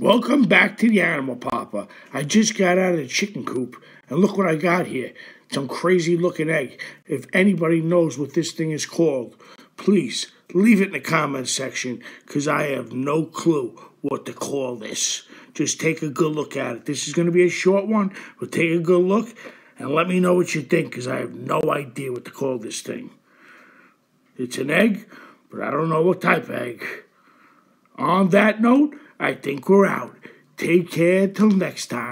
Welcome back to the Animal Papa. I just got out of the chicken coop, and look what I got here. Some crazy looking egg. If anybody knows what this thing is called, please leave it in the comments section, because I have no clue what to call this. Just take a good look at it. This is going to be a short one, but take a good look and let me know what you think, because I have no idea what to call this thing. It's an egg, but I don't know what type of egg. On that note, I think we're out. Take care till next time.